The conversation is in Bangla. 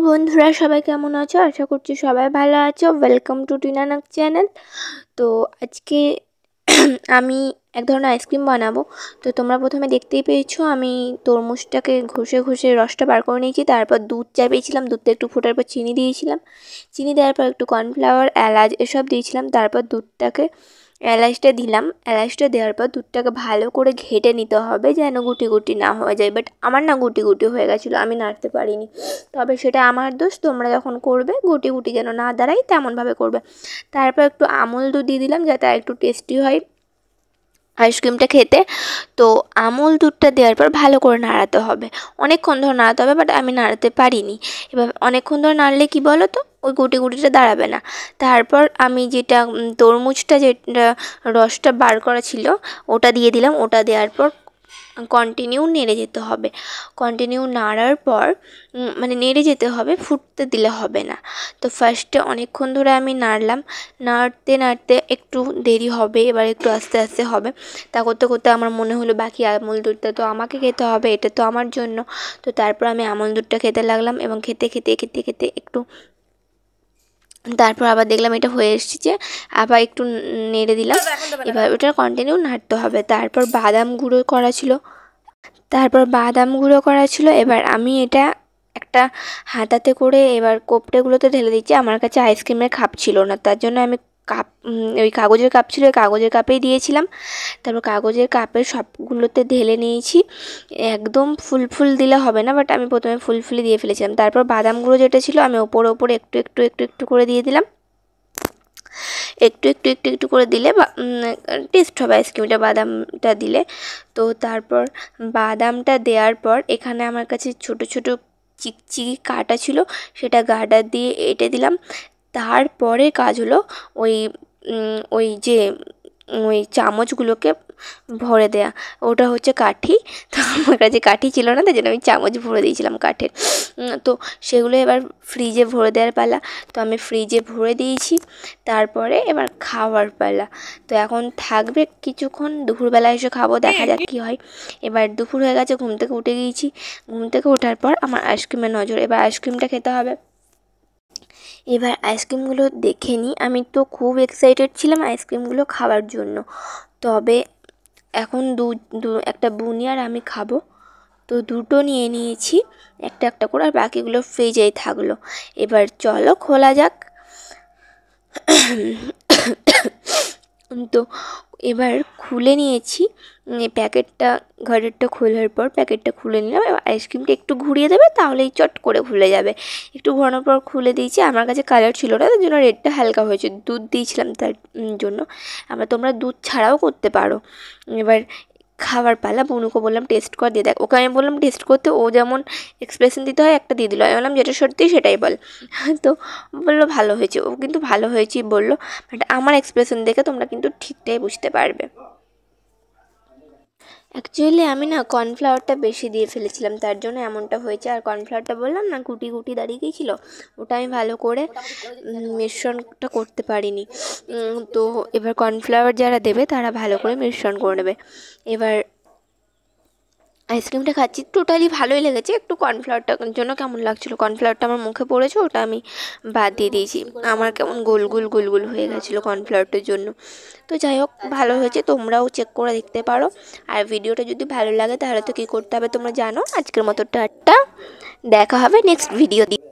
বন্ধুরা, সবাই কেমন আছো? আশা করছি সবাই ভালো আছো। ওয়েলকাম টু টিনানাক চ্যানেল তো আজকে আমি এক ধরনের আইসক্রিম বানাবো। তো তোমরা প্রথমে দেখতেই পেয়েছ, আমি তরমুজটাকে ঘষে ঘষে রসটা বার করে নিয়েছি। তারপর দুধ চাপিয়েছিলাম, দুধটা একটু ফোটার পর চিনি দিয়েছিলাম। চিনি দেওয়ার পর একটু কর্নফ্লাওয়ার এলাচ এসব দিয়েছিলাম। তারপর দুধটাকে এলাচটা দিলাম। এলাচটা দেওয়ার পর দুধটাকে ভালো করে ঘেটে নিতে হবে যেন গুটি গুটি না হয়ে যায়। বাট আমার না গুটি গুটি হয়ে গেছিল, আমি নাড়তে পারিনি। তবে সেটা আমার দোষ, তোমরা যখন করবে, গুটি গুটি যেন না দাঁড়াই তেমনভাবে করবে। তারপর একটু আমল দুধ দিয়ে দিলাম যাতে একটু টেস্টি হয় আইসক্রিমটা খেতে। তো আমুল দুধটা দেওয়ার পর ভালো করে নাড়াতে হবে। অনেকক্ষণ ধরে নাড়াতে হবে বাট আমি নাড়াতে পারিনি। এবার অনেকক্ষণ ধরে নাড়লে কি বলো তো ওই গুটি গুটিটা দাঁড়াবে না। তারপর আমি যেটা তরমুজটা যেটা রসটা বার করা ছিল, ওটা দিয়ে দিলাম। ওটা দেওয়ার পর কন্টিনিউ নেড়ে যেতে হবে। কন্টিনিউ নাড়ার পর মানে নেড়ে যেতে হবে, ফুটতে দিলে হবে না। তো ফার্স্টে অনেকক্ষণ ধরে আমি নাড়লাম। নাড়তে নাড়তে একটু দেরি হবে, এবার একটু আস্তে আস্তে হবে। তা করতে করতে আমার মনে হলো, বাকি আমল দুধটা তো আমাকে খেতে হবে, এটা তো আমার জন্য। তো তারপর আমি আমল দুধটা খেতে লাগলাম এবং খেতে খেতে খেতে খেতে একটু তারপর আবার দেখলাম এটা হয়ে এসেছে আবার একটু নেড়ে দিলাম। এবার ওটা কন্টিনিউ নাড়তে হবে। তারপর বাদাম গুঁড়ো করা ছিল। তারপর বাদাম গুঁড়ো করা ছিল। এবার আমি এটা একটা হাতাতে করে এবার কোপটেগুলোতে ঢেলে দিচ্ছি। আমার কাছে আইসক্রিমের খাপ ছিল না। তার জন্য আমি কাপ ওই কাগজের কাপ ছিল, ওই কাগজের কাপেই দিয়েছিলাম। তারপর কাগজের কাপের সবগুলোতে ঢেলে নিয়েছি। একদম ফুল ফুল দিলে হবে না বাট আমি প্রথমে ফুল ফুলি দিয়ে ফেলেছিলাম। তারপর বাদামগুলো যেটা ছিল, আমি ওপরে ওপরে একটু একটু একটু একটু করে দিয়ে দিলাম। একটু একটু একটু একটু করে দিলে টেস্ট হবে আইসক্রিমটা বাদামটা দিলে। তো তারপর বাদামটা দেওয়ার পর এখানে আমার কাছে ছোট ছোট চিকচিকি কাটা ছিল, সেটা গার্ডার দিয়ে এঁটে দিলাম। তারপরে কাজ হলো ওই ওই যে, ওই চামচগুলোকে ভরে দেয়া। ওটা হচ্ছে কাঠি। তো আমার কাছে কাঠি ছিল না, তাই জন্য আমি চামচ ভরে দিয়েছিলাম কাঠের। তো সেগুলো এবার ফ্রিজে ভরে দেওয়ার পালা। তো আমি ফ্রিজে ভরে দিয়েছি। তারপরে এবার খাওয়ার পালা। তো এখন থাকবে কিছুক্ষণ, দুপুরবেলা এসে খাব, দেখা যাক কী হয়। এবার দুপুর হয়ে গেছে, ঘুম থেকে উঠে গিয়েছি। ঘুম থেকে ওঠার পর আমার আইসক্রিমের নজর। এবার আইসক্রিমটা খেতে হবে। এবার আইসক্রিমগুলো দেখে নিই। আমি তো খুব এক্সাইটেড ছিলাম আইসক্রিমগুলো খাওয়ার জন্য। তবে এখন দু দু, একটা বুনি আর আমি খাব। তো দুটো নিয়ে নিয়েছি, একটা একটা করে আর বাকিগুলো ফ্রিজেই থাকল। এবার চলো খোলা যাক। তো এবার খুলে নিয়েছি। প্যাকেটটা ঘরেরটা খোলার পর প্যাকেটটা খুলে নিলাম। এবার আইসক্রিমটা একটু ঘুরিয়ে দেবে, তাহলেই চট করে খুলে যাবে। একটু ঘোরানোর পর খুলে দিয়েছি। আমার কাছে কালার ছিল না, তার জন্য রেডটা হালকা হয়েছে। দুধ দিয়েছিলাম তার জন্য। আমরা তোমরা দুধ ছাড়াও করতে পারো। এবার খাবার পালা বনুকে বললাম, টেস্ট কর, দিয়ে দেখ। ওকে আমি বললাম, টেস্ট করতে ও যেমন এক্সপ্রেশন দিতে হয়, একটা দিয়ে দিল। আমি বললাম, যেটা সত্যি সেটাই বল। তো বলল, ভালো হয়েছে। ও কিন্তু ভালো হয়েছে বলল, বাট আমার এক্সপ্রেশন দেখে তোমরা কিন্তু ঠিকটাই বুঝতে পারবে। অ্যাকচুয়ালি আমি না কর্নফ্লাওয়ারটা বেশি দিয়ে ফেলেছিলাম, তার জন্য এমনটা হয়েছে। আর কর্নফ্লাওয়ারটা বললাম না গুটি গুটি দাঁড়িয়ে গিয়েছিল ওটা আমি ভালো করে মিশ্রণটা করতে পারিনি। তো এবার কর্নফ্লাওয়ার যারা দেবে, তারা ভালো করে মিশ্রণ করে নেবে। এবার আইসক্রিমটা খাচ্ছি টোটালি ভালোই লেগেছে। একটু কর্নফ্লাওয়ারটার জন্য কেমন লাগছিল? কর্নফ্লাওয়ারটা আমার মুখে পড়েছে, ওটা আমি বাদ দিয়ে দিয়েছি। আমার কেমন গোল গোল গোল গোল হয়ে গেছিল কর্নফ্লাওয়ারটার জন্য। তো যাই হোক, ভালো হয়েছে, তোমরাও চেক করে দেখতে পারো। আর ভিডিওটা যদি ভালো লাগে, তাহলে তো কী করতে হবে তোমরা জানো। আজকের মতো টাটা, দেখা হবে নেক্সট ভিডিও দিয়ে